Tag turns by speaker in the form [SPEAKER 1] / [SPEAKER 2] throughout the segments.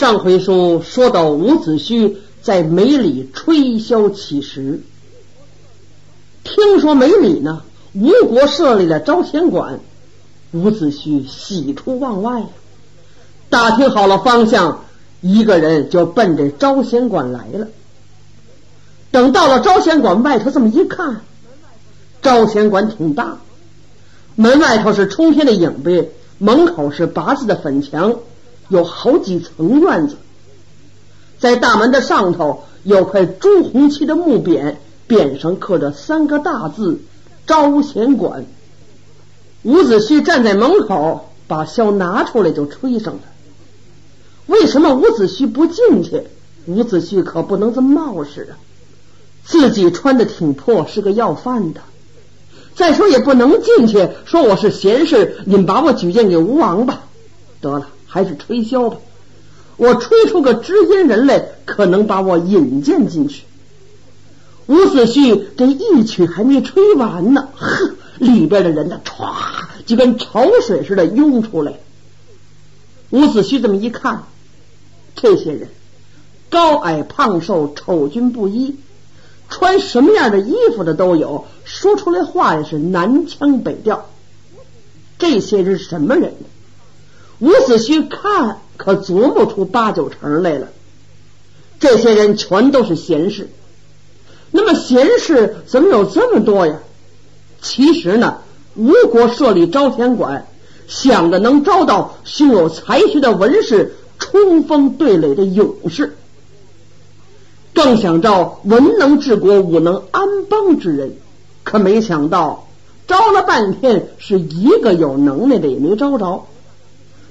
[SPEAKER 1] 上回书说到伍子胥在梅里吹箫乞食，听说梅里呢吴国设立了招贤馆，伍子胥喜出望外呀，打听好了方向，一个人就奔着招贤馆来了。等到了招贤馆外头，这么一看，招贤馆挺大，门外头是冲天的影壁，门口是八字的粉墙。有好几层院子，在大门的上头有块朱红漆的木匾，匾上刻着三个大字“招贤馆”。伍子胥站在门口，把箫拿出来就吹上了。为什么伍子胥不进去？伍子胥可不能这么冒失啊！自己穿的挺破，是个要饭的。再说也不能进去，说我是贤士，您把我举荐给吴王吧。得了。还是吹箫吧，我吹出个知音人来，可能把我引荐进去。伍子胥这一曲还没吹完呢，呵，里边的人呢，歘，就跟潮水似的涌出来。伍子胥这么一看，这些人高矮胖瘦、丑俊不一，穿什么样的衣服的都有，说出来话也是南腔北调。这些人什么人呢？伍子胥看可琢磨出八九成来了，这些人全都是贤士。那么贤士怎么有这么多呀？其实呢，吴国设立招贤馆，想着能招到胸有才学的文士，冲锋对垒的勇士，更想招文能治国、武能安邦之人。可没想到招了半天，是一个有能耐的也没招着。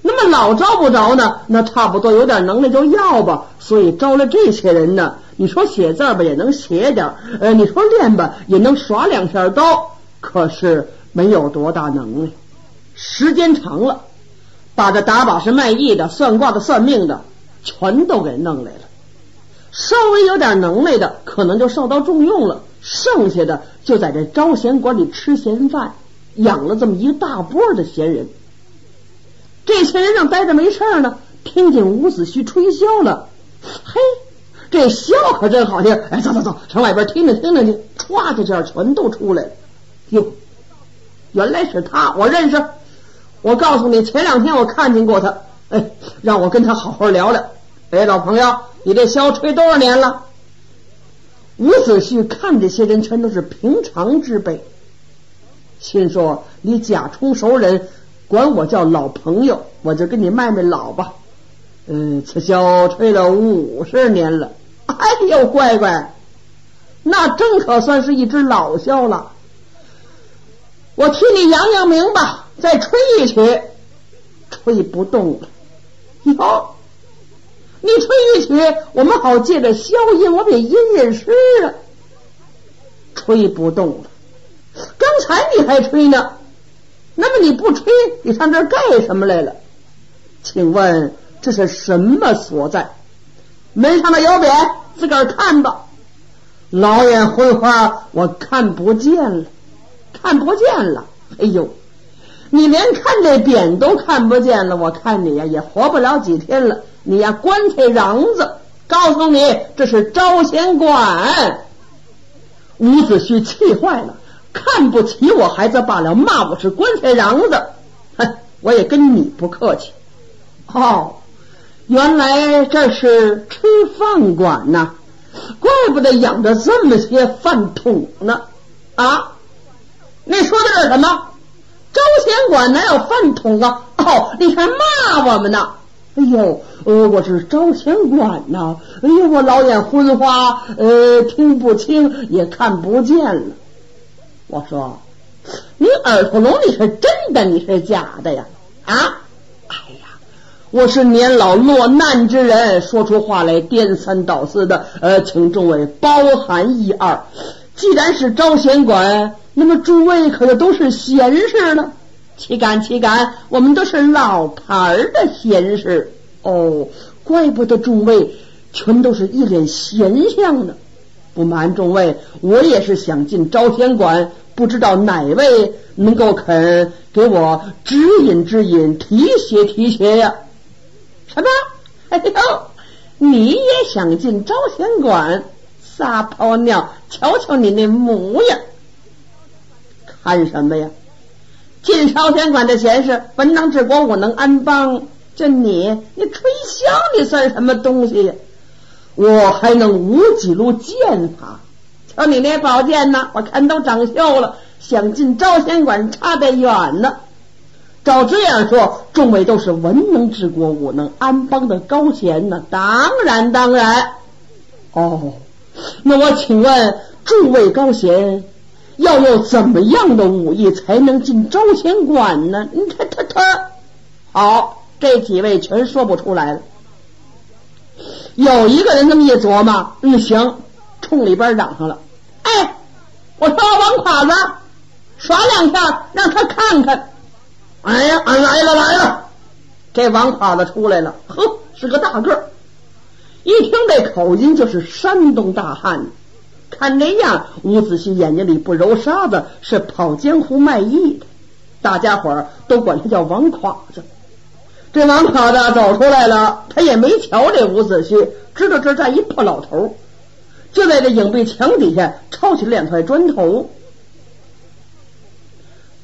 [SPEAKER 1] 那么老招不着呢？那差不多有点能耐就要吧。所以招了这些人呢，你说写字吧也能写点，呃，你说练吧也能耍两下刀，可是没有多大能耐。时间长了，把这打把式卖艺的、算卦的、算命的全都给弄来了。稍微有点能耐的，可能就受到重用了，剩下的就在这招贤馆里吃闲饭，养了这么一大波的闲人。这些人正待着没事呢，听见伍子胥吹箫了，嘿，这箫可真好听！哎，走走走，上外边听着听着去，唰就这样全都出来了。哟，原来是他，我认识。我告诉你，前两天我看见过他，哎，让我跟他好好聊聊。哎，老朋友，你这箫吹多少年了？伍子胥看这些人全都是平常之辈，心说你假充熟人。管我叫老朋友，我就跟你卖卖老吧。嗯，此箫吹了五十年了。哎呦，乖乖，那真可算是一只老箫了。我替你扬扬名吧，再吹一曲，吹不动了。哟，你吹一曲，我们好借着箫音，我得吟吟诗啊。吹不动了，刚才你还吹呢。那么你不吹，你上这干什么来了？请问这是什么所在？门上的有匾，自个儿看吧。老眼昏花，我看不见了，看不见了。哎呦，你连看这匾都看不见了，我看你呀也活不了几天了。你呀棺材瓤子，告诉你这是招贤馆。伍子胥气坏了。看不起我孩子罢了，骂我是棺材瓤子，哼！我也跟你不客气。哦，原来这是吃饭馆呐，怪不得养着这么些饭桶呢。啊，你说的是什么？招贤馆哪有饭桶啊？哦，你还骂我们呢？哎呦，呃，我是招贤馆呐。哎呦，我老眼昏花，呃，听不清也看不见了。我说：“你耳朵聋，你是真的，你是假的呀？啊！哎呀，我是年老落难之人，说出话来颠三倒四的。呃，请众位包涵一二。既然是招贤馆，那么诸位可就都是贤士了。岂敢岂敢，我们都是老牌的贤士哦。怪不得诸位全都是一脸贤相呢。”不瞒众位，我也是想进招贤馆，不知道哪位能够肯给我指引指引、提携提携呀？什么？哎呦，你也想进招贤馆撒泡尿？瞧瞧你那模样，看什么呀？进朝天馆的闲事，文能治国，我能安邦。这你，你吹箫，你算什么东西呀？我还能舞几路剑法。瞧你那宝剑呢，我看都长锈了。想进招贤馆，差得远呢。照这样说，众位都是文能治国、武能安邦的高贤呢。当然，当然。哦，那我请问诸位高贤。要有怎么样的武艺才能进招贤馆呢？你他他他，好，这几位全说不出来了。有一个人这么一琢磨，嗯，行，冲里边嚷上了：“哎，我说王垮子，耍两下，让他看看。”哎呀，俺来了来了！这王垮子出来了，呵，是个大个儿，一听这口音就是山东大汉。看这样，伍子胥眼睛里不揉沙子，是跑江湖卖艺的。大家伙儿都管他叫王垮子。这王垮子走出来了，他也没瞧这伍子胥，知道这站一破老头，就在这影壁墙底下抄起两块砖头，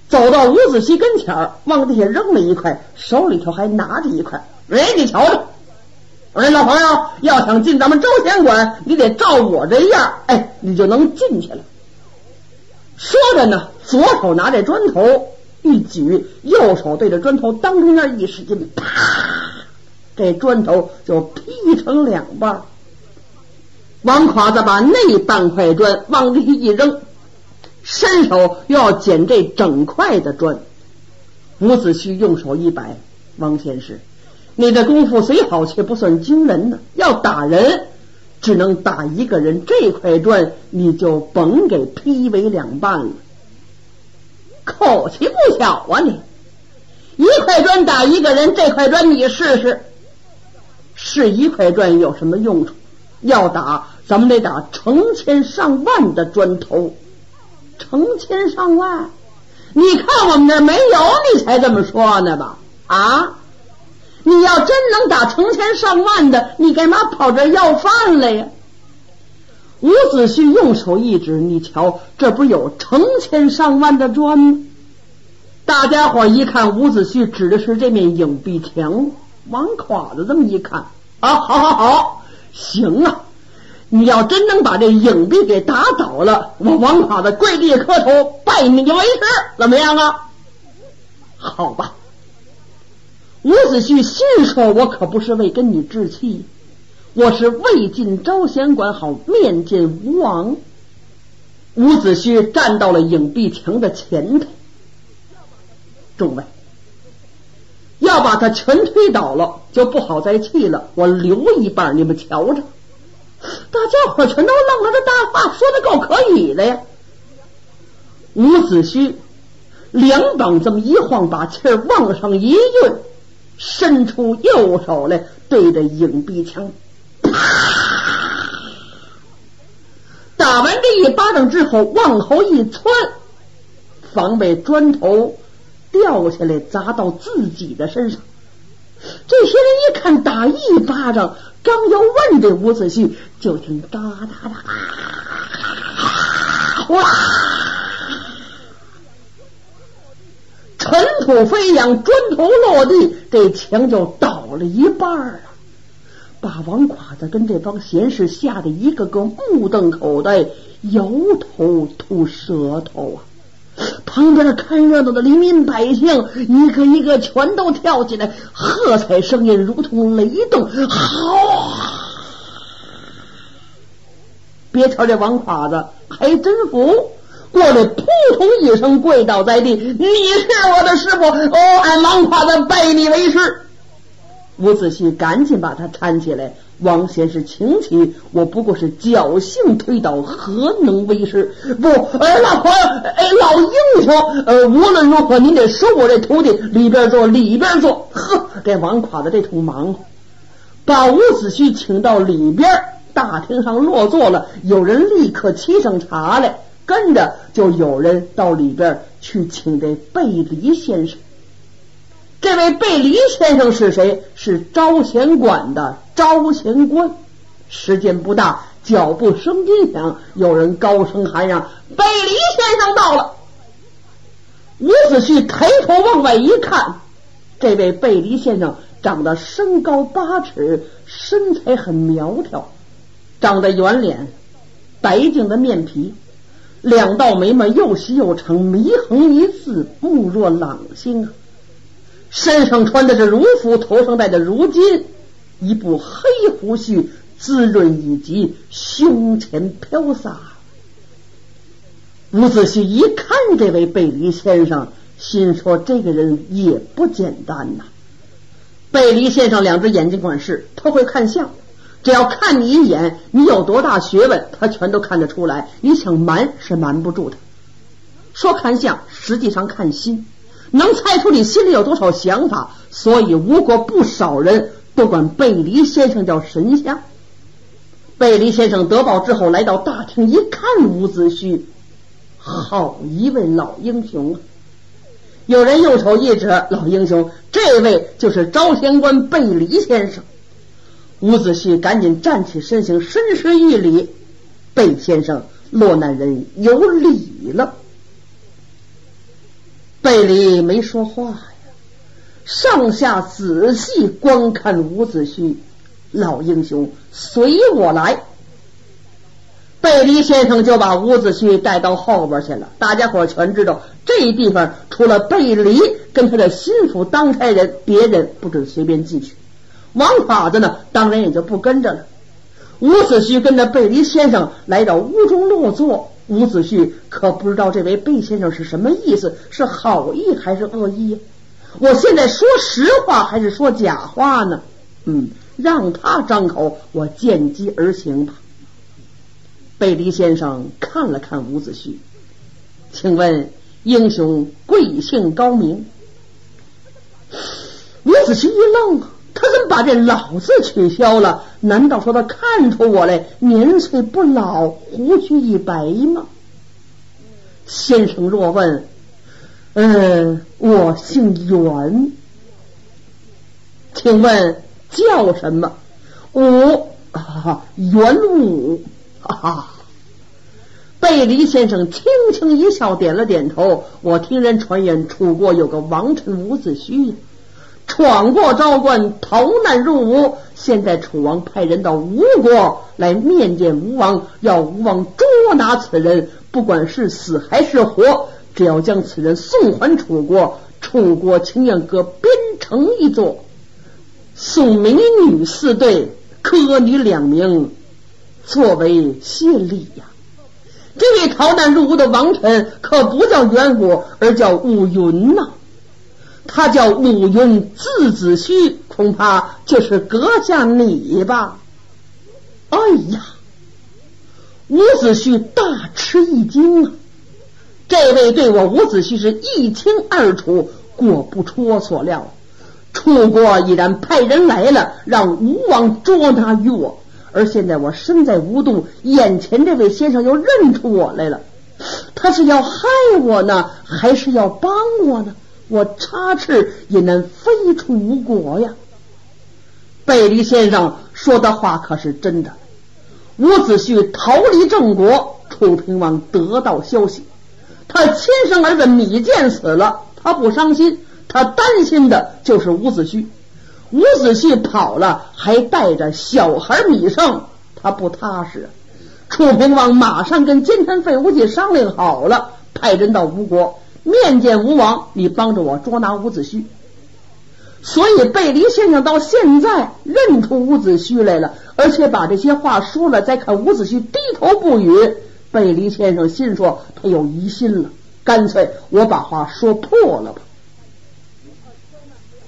[SPEAKER 1] 走到伍子胥跟前儿，往地下扔了一块，手里头还拿着一块。哎，你瞧着。哎，老朋友，要想进咱们周贤馆，你得照我这样，哎，你就能进去了。说着呢，左手拿着砖头一举，右手对着砖头当中间一使劲，啪，这砖头就劈成两半。王垮子把那半块砖往地一扔，伸手又要捡这整块的砖。伍子胥用手一摆，王先师。你的功夫虽好，却不算惊人呢。要打人，只能打一个人。这块砖你就甭给劈为两半了。口气不小啊！你一块砖打一个人，这块砖你试试。是一块砖有什么用处？要打，咱们得打成千上万的砖头。成千上万？你看我们这没有，你才这么说呢吧？啊？你要真能打成千上万的，你干嘛跑这要饭来呀？伍子胥用手一指，你瞧，这不有成千上万的砖吗？大家伙一看，伍子胥指的是这面影壁墙。王垮子这么一看，啊，好好好，行啊！你要真能把这影壁给打倒了，我王垮子跪地磕头拜你为师，怎么样啊？好吧。伍子胥心说：“我可不是为跟你置气，我是为进招贤馆，好面见吴王。”伍子胥站到了影壁墙的前头，众位要把他全推倒了，就不好再气了。我留一半，你们瞧着。大家伙全都愣了，这大话说的够可以的呀！伍子胥两膀这么一晃，把气儿往上一运。伸出右手来，对着影壁墙，打完这一巴掌之后，往后一窜，防备砖头掉下来砸到自己的身上。这些人一看打一巴掌，刚要问这伍子胥，就听哒哒哒，哇！尘土飞扬，砖头落地，这墙就倒了一半儿，把王垮子跟这帮贤士吓得一个个目瞪口呆，摇头吐舌头啊！旁边看热闹的黎民百姓，一个一个全都跳起来，喝彩声音如同雷动，好！别瞧这王垮子还真服。过来，扑通一声跪倒在地。你是我的师傅，哦，俺王夸子拜你为师。伍子胥赶紧把他搀起来。王先生，请起，我不过是侥幸推倒，何能为师？不，呃，老婆，哎，老英雄，呃，无论如何，您得收我这徒弟，里边坐，里边坐。呵，这王垮的这通忙活，把伍子胥请到里边大厅上落座了。有人立刻沏上茶来。跟着就有人到里边去请这贝离先生。这位贝离先生是谁？是招贤馆的招贤官。时间不大，脚步声音响，有人高声喊嚷：“贝离先生到了。”伍子胥抬头往外一看，这位贝离先生长得身高八尺，身材很苗条，长得圆脸，白净的面皮，两道眉毛又细又长，眉横一字，目若朗星。身上穿的是儒服，头上戴的儒巾，一部黑胡须滋润以及，胸前飘洒。伍子胥一看这位背离先生，心说这个人也不简单呐。背离先生两只眼睛管事，他会看相，只要看你一眼，你有多大学问，他全都看得出来。你想瞒是瞒不住的。说看相，实际上看心。能猜出你心里有多少想法，所以吴国不少人都管贝离先生叫神相。贝离先生得报之后，来到大厅一看，伍子胥，好一位老英雄啊！有人用手一指，老英雄，这位就是招贤官贝离先生。伍子胥赶紧站起身形，深施一礼：“贝先生，落难人有礼了。”贝离没说话呀，上下仔细观看伍子胥，老英雄随我来。贝离先生就把伍子胥带到后边去了。大家伙全知道，这地方除了贝离跟他的心腹当差人，别人不准随便进去。王法子呢，当然也就不跟着了。伍子胥跟着贝离先生来到屋中落座。伍子胥可不知道这位贝先生是什么意思，是好意还是恶意？我现在说实话还是说假话呢？嗯，让他张口，我见机而行吧。贝离先生看了看伍子胥，请问英雄贵姓高名？伍子胥一愣。他怎么把这“老”字取消了？难道说他看出我来年岁不老，胡须一白吗？先生若问，嗯，我姓袁，请问叫什么？武啊，袁武啊。贝离先生轻轻一笑，点了点头。我听人传言，楚国有个王臣伍子胥。闯过昭关，逃难入吴。现在楚王派人到吴国来面见吴王，要吴王捉拿此人，不管是死还是活，只要将此人送还楚国，楚国情愿割边城一座，送美女四对，科女两名，作为谢礼呀。这位逃难入吴的王臣可不叫元武，而叫伍云呐。他叫武云，字子胥，恐怕就是阁下你吧？哎呀，伍子胥大吃一惊啊！这位对我伍子胥是一清二楚，果不出我所料，楚国已然派人来了，让吴王捉拿于我。而现在我身在吴都，眼前这位先生又认出我来了，他是要害我呢，还是要帮我呢？我插翅也能飞出吴国呀！贝离先生说的话可是真的。伍子胥逃离郑国，楚平王得到消息，他亲生儿子米健死了，他不伤心，他担心的就是伍子胥。伍子胥跑了，还带着小孩米胜，他不踏实。楚平王马上跟金臣废吴忌商量好了，派人到吴国。面见吴王，你帮着我捉拿伍子胥。所以贝离先生到现在认出伍子胥来了，而且把这些话说了。再看伍子胥低头不语，贝离先生心说他有疑心了，干脆我把话说破了吧。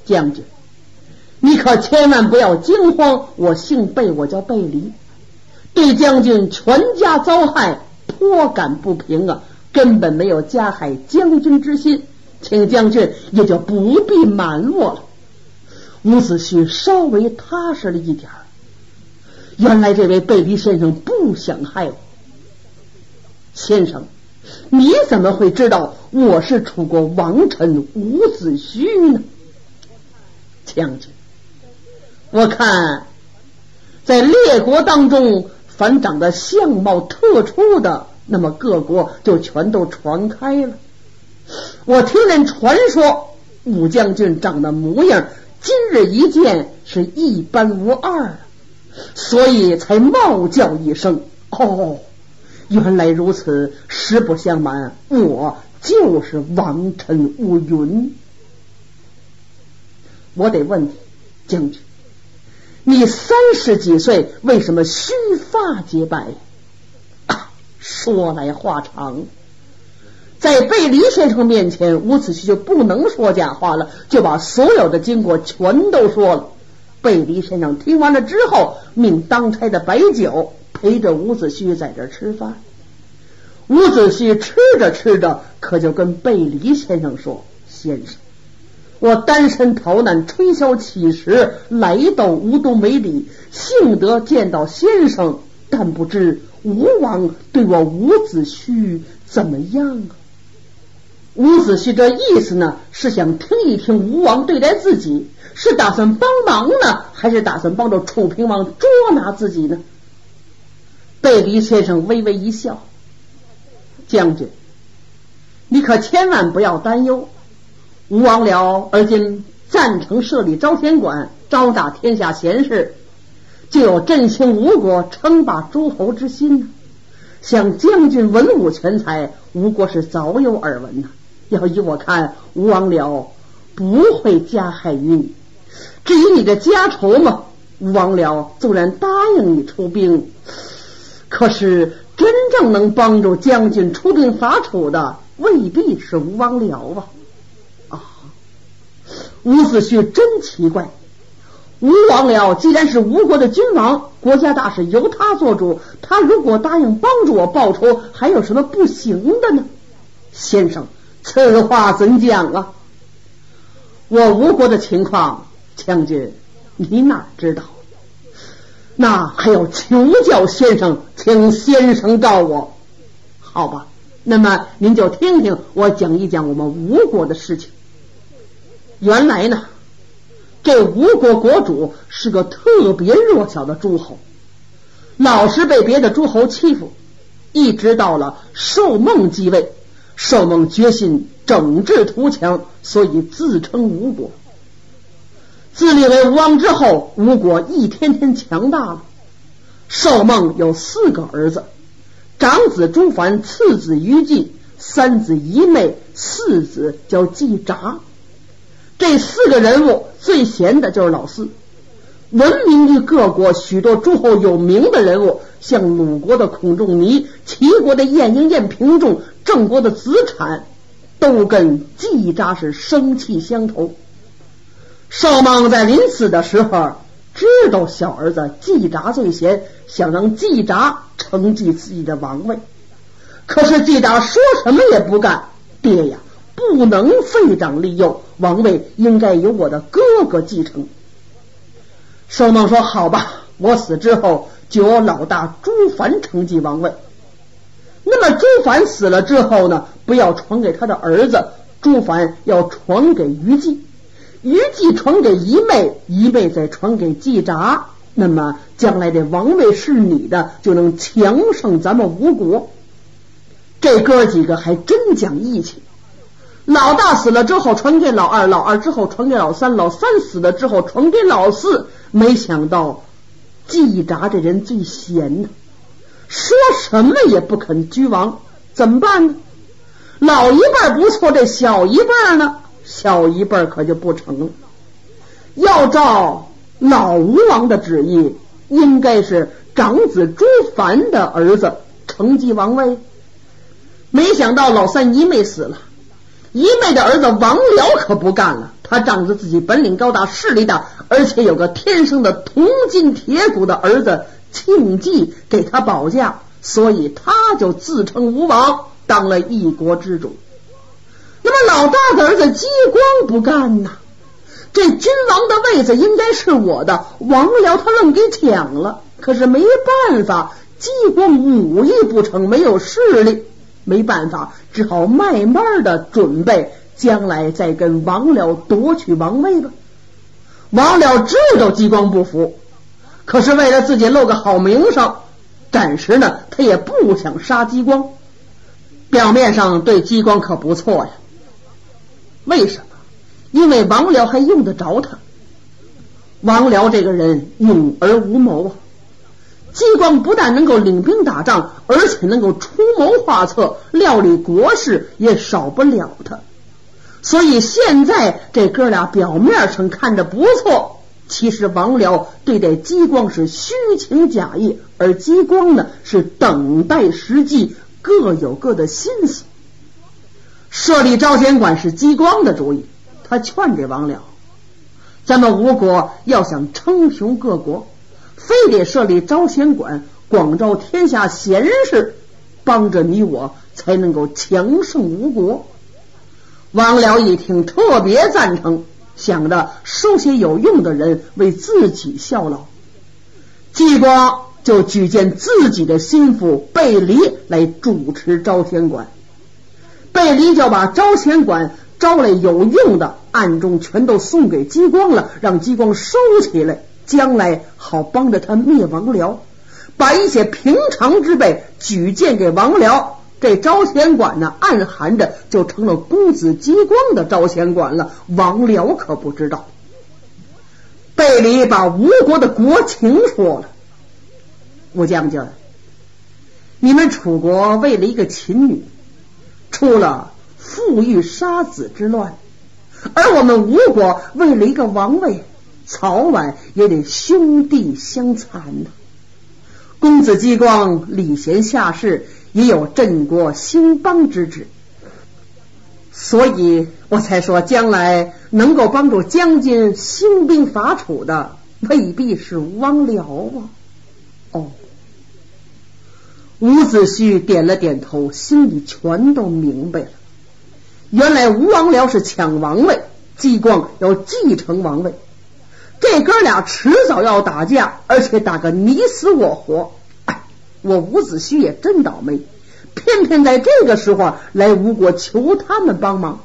[SPEAKER 1] 将军，你可千万不要惊慌，我姓贝，我叫贝离，对将军全家遭害，颇感不平啊。根本没有加害将军之心，请将军也就不必瞒我了。伍子胥稍微踏实了一点原来这位贝离先生不想害我。先生，你怎么会知道我是楚国王臣伍子胥呢？将军，我看在列国当中，凡长得相貌特殊的，那么各国就全都传开了。我听人传说，武将军长的模样，今日一见是一般无二，所以才冒叫一声：“哦，原来如此！”实不相瞒，我就是王臣乌云。我得问你，将军。你三十几岁，为什么须发皆白？说来话长，在贝离先生面前，伍子胥就不能说假话了，就把所有的经过全都说了。贝离先生听完了之后，命当差的摆酒，陪着伍子胥在这吃饭。伍子胥吃着吃着，可就跟贝离先生说：“先生。”我单身逃难，吹箫乞食，来到吴都梅里，幸得见到先生，但不知吴王对我伍子胥怎么样啊？伍子胥这意思呢，是想听一听吴王对待自己，是打算帮忙呢，还是打算帮着楚平王捉拿自己呢？贝离先生微微一笑，将军，你可千万不要担忧。吴王僚而今赞成设立招贤馆，招纳天下贤士，就有振兴吴国、称霸诸侯之心呢。像将军文武全才，吴国是早有耳闻呐。要依我看，吴王僚不会加害于你。至于你的家仇嘛，吴王僚纵然答应你出兵，可是真正能帮助将军出兵伐楚的，未必是吴王僚啊啊。伍子胥真奇怪，吴王僚既然是吴国的君王，国家大事由他做主，他如果答应帮助我报仇，还有什么不行的呢？先生，此话怎讲啊？我吴国的情况，将军你哪知道？那还要求教先生，请先生告我。好吧，那么您就听听我讲一讲我们吴国的事情。原来呢，这吴国国主是个特别弱小的诸侯，老是被别的诸侯欺负，一直到了寿梦继位，寿梦决心整治图强，所以自称吴国。自立为吴王之后，吴国一天天强大了。寿梦有四个儿子：长子朱凡，次子于祭，三子一妹，四子叫季札。这四个人物最贤的就是老四，闻名于各国，许多诸侯有名的人物，像鲁国的孔仲尼、齐国的晏婴、晏平仲、郑国的子产，都跟季札是生气相投。少莽在临死的时候，知道小儿子季札最贤，想让季札承继自己的王位，可是季札说什么也不干，爹呀！不能废长立幼，王位应该由我的哥哥继承。寿梦说：“好吧，我死之后就由老大朱凡承继王位。那么朱凡死了之后呢？不要传给他的儿子，朱凡要传给于季，于季传给姨妹，姨妹再传给季札。那么将来这王位是你的，就能强盛咱们吴国。这哥几个还真讲义气。”老大死了之后传给老二，老二之后传给老三，老三死了之后传给老四。没想到季札这人最闲呢，说什么也不肯居王，怎么办呢？老一辈不错，这小一辈呢？小一辈可就不成了。要照老吴王的旨意，应该是长子朱凡的儿子承继王位。没想到老三姨妹死了。姨妹的儿子王僚可不干了，他仗着自己本领高大、势力大，而且有个天生的铜筋铁骨的儿子庆忌给他保驾，所以他就自称吴王，当了一国之主。那么老大的儿子姬光不干呐，这君王的位子应该是我的，王僚他愣给抢了。可是没办法，姬光武艺不成，没有势力。没办法，只好慢慢的准备，将来再跟王僚夺取王位吧。王僚知道激光不服，可是为了自己露个好名声，暂时呢，他也不想杀激光。表面上对激光可不错呀，为什么？因为王辽还用得着他。王辽这个人勇而无谋啊，激光不但能够领兵打仗，而且能够出谋划策、料理国事，也少不了他。所以现在这哥俩表面上看着不错，其实王僚对待激光是虚情假意，而激光呢是等待时机，各有各的心思。设立招贤馆是激光的主意，他劝这王僚：咱们吴国要想称雄各国，非得设立招贤馆，广招天下贤士，帮着你我，才能够强盛吴国。王僚一听，特别赞成，想着收些有用的人为自己效劳。激光就举荐自己的心腹贝离来主持招贤馆。贝离就把招贤馆招来有用的，暗中全都送给激光了，让激光收起来，将来好帮着他灭王辽。把一些平常之辈举荐给王辽。这招贤馆呢，暗含着就成了公子激光的招贤馆了。王辽可不知道，贝里把吴国的国情说了。吴将军，你们楚国为了一个秦女，出了父欲杀子之乱，而我们吴国为了一个王位，早晚也得兄弟相残呐。公子姬光礼贤下士。也有镇国兴邦之志，所以我才说，将来能够帮助将军兴兵伐楚的，未必是吴王僚啊。哦，伍子胥点了点头，心里全都明白了。原来吴王僚是抢王位，姬光要继承王位，这哥俩迟早要打架，而且打个你死我活。我伍子胥也真倒霉，偏偏在这个时候来吴国求他们帮忙。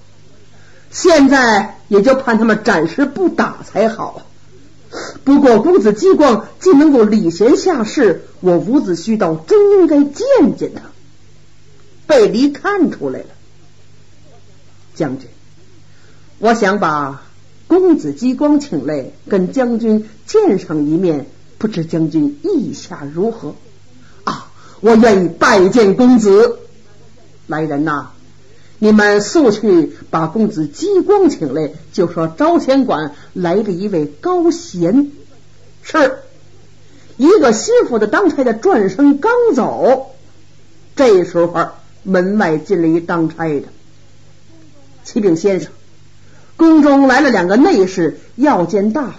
[SPEAKER 1] 现在也就盼他们暂时不打才好。不过公子姬光既能够礼贤下士，我伍子胥倒真应该见见他。贝离看出来了，将军，我想把公子激光请来跟将军见上一面，不知将军意下如何？啊我愿意拜见公子。来人呐，你们速去把公子激光请来，就说招贤馆来了一位高贤。是一个心腹的当差的转身刚走，这时候门外进来一当差的启禀先生，宫中来了两个内侍要见大夫。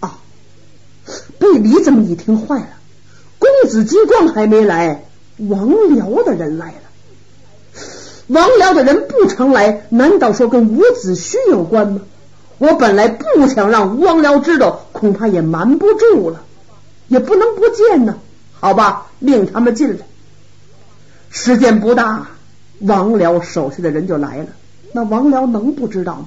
[SPEAKER 1] 啊，贝离怎么一听坏了。公子金光还没来，王僚的人来了。王僚的人不常来，难道说跟伍子胥有关吗？我本来不想让吴王僚知道，恐怕也瞒不住了，也不能不见呢。好吧，令他们进来。时间不大，王僚手下的人就来了。那王辽能不知道吗？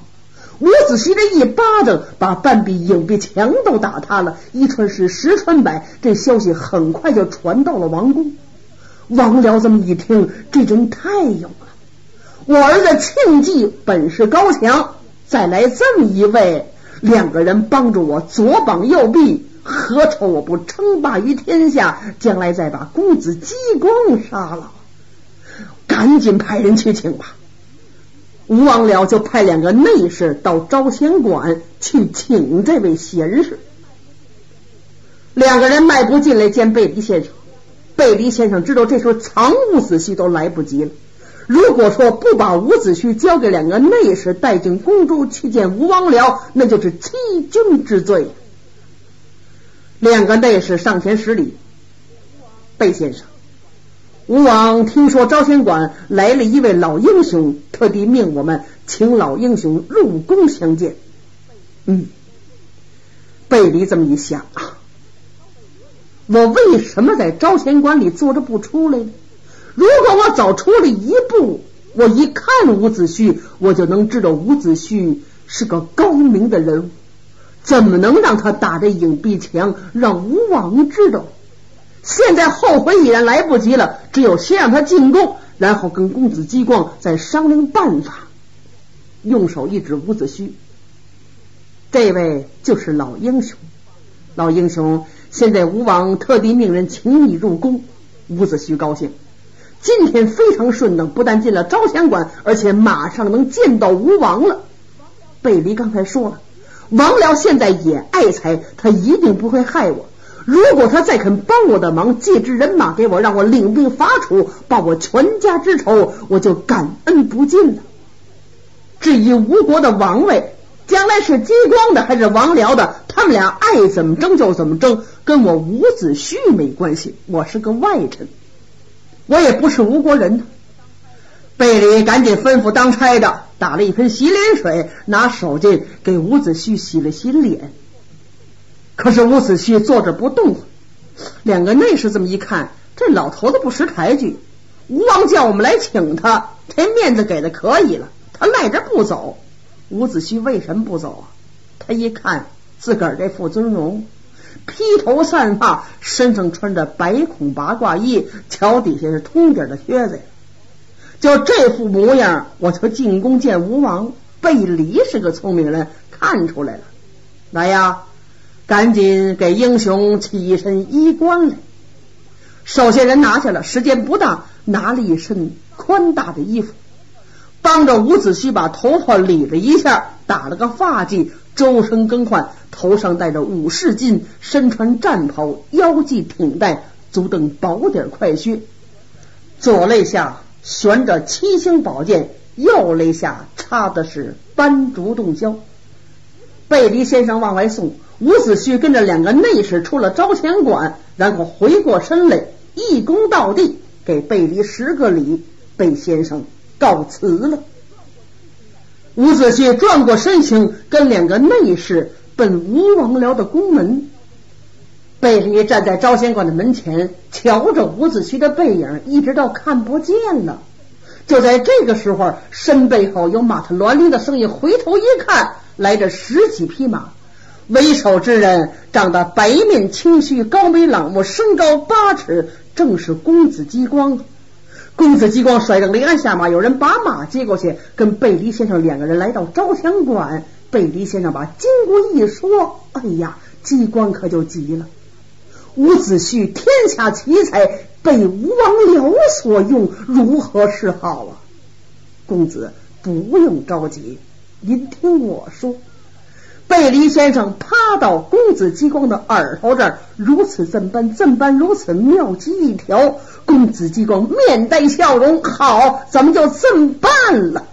[SPEAKER 1] 伍子胥这一巴掌把半壁影壁墙都打塌了，一传十，十传百，这消息很快就传到了王宫。王辽这么一听，这人太有了！我儿子庆忌本事高强，再来这么一位，两个人帮助我左膀右臂，何愁我不称霸于天下？将来再把公子姬光杀了，赶紧派人去请吧。吴王僚就派两个内侍到招贤馆去请这位贤士。两个人迈步进来见贝离先生。贝离先生知道这时候藏伍子胥都来不及了。如果说不把伍子胥交给两个内侍带进宫中去见吴王僚，那就是欺君之罪。两个内侍上前施礼：“贝先生。”吴王听说招贤馆来了一位老英雄，特地命我们请老英雄入宫相见。嗯，贝离这么一想啊，我为什么在招贤馆里坐着不出来呢？如果我早出了一步，我一看伍子胥，我就能知道伍子胥是个高明的人物。怎么能让他打着影壁墙，让吴王知道？现在后悔已然来不及了，只有先让他进宫，然后跟公子姬光再商量办法。用手一指伍子胥，这位就是老英雄。老英雄，现在吴王特地命人请你入宫。伍子胥高兴，今天非常顺当，不但进了招贤馆，而且马上能见到吴王了。贝离刚才说了，王僚现在也爱财，他一定不会害我。如果他再肯帮我的忙，借支人马给我，让我领兵伐楚，报我全家之仇，我就感恩不尽了。至于吴国的王位，将来是姬光的还是王僚的，他们俩爱怎么争就怎么争，跟我伍子胥没关系。我是个外臣，我也不是吴国人。贝里赶紧吩咐当差的打了一盆洗脸水，拿手巾给伍子胥洗了洗脸。可是伍子胥坐着不动，两个内侍这么一看，这老头子不识抬举，吴王叫我们来请他，这面子给的可以了。他赖着不走，伍子胥为什么不走啊？他一看自个儿这副尊容，披头散发，身上穿着白孔八卦衣，脚底下是通底的靴子呀，就这副模样，我就进宫见吴王。贝离是个聪明人，看出来了，来呀，赶紧给英雄起一身衣冠来。手下人拿下了，时间不大，拿了一身宽大的衣服。帮着伍子胥把头发理了一下，打了个发髻，周身更换，头上戴着武士巾，身穿战袍，腰系挺带，足蹬薄底快靴，左肋下悬着七星宝剑，右肋下插的是斑竹洞箫。贝离先生往外送，伍子胥跟着两个内侍出了招贤馆，然后回过身来，一躬到地，给贝离十个礼。贝先生。告辞了。伍子胥转过身形，跟两个内侍奔吴王僚的宫门。贝离站在招贤馆的门前，瞧着伍子胥的背影，一直到看不见了。就在这个时候，身背后有马特銮铃的声音，回头一看，来着十几匹马。为首之人长得白面青须，高眉朗目，身高八尺，正是公子姬光。公子激光甩着雷安下马，有人把马接过去，跟贝离先生两个人来到招贤馆。贝离先生把经过一说，哎呀，激光可就急了。伍子胥天下奇才，被吴王僚所用，如何是好啊？公子不用着急，您听我说。贝离先生趴到公子激光的耳朵这儿，如此这般，这般如此，妙计一条。公子激光面带笑容，好，咱们就这么办了。